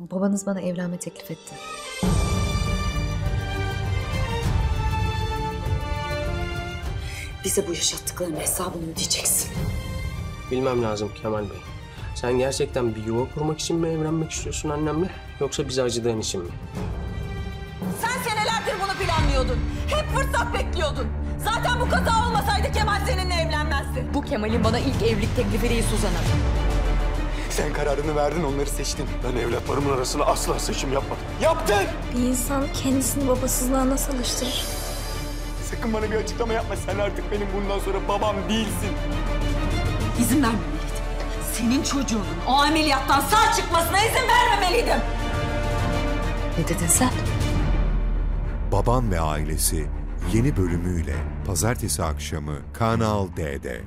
Babanız bana evlenme teklif etti. Bize bu yaşattıklarının hesabını ödeyeceksin. Bilmem lazım Kemal Bey. Sen gerçekten bir yuva kurmak için mi evlenmek istiyorsun annemle? Yoksa bizi acıdığın için mi? Sen senelerdir bunu planlıyordun. Hep fırsat bekliyordun. Zaten bu kaza olmasaydı Kemal seninle evlenmezdi. Bu Kemal'in bana ilk evlilik teklifi değil Suzan Hanım. Sen kararını verdin, onları seçtin. Ben evlatlarımın arasına asla seçim yapmadım. Yaptın! Bir insan kendisini babasızlığa nasıl alıştırır? Sakın bana bir açıklama yapma. Sen artık benim bundan sonra babam değilsin. İzin vermemeliydim. Senin çocuğunun o ameliyattan sağ çıkmasına izin vermemeliydim. Ne dedin sen? Baban ve Ailesi yeni bölümüyle pazartesi akşamı Kanal D'de.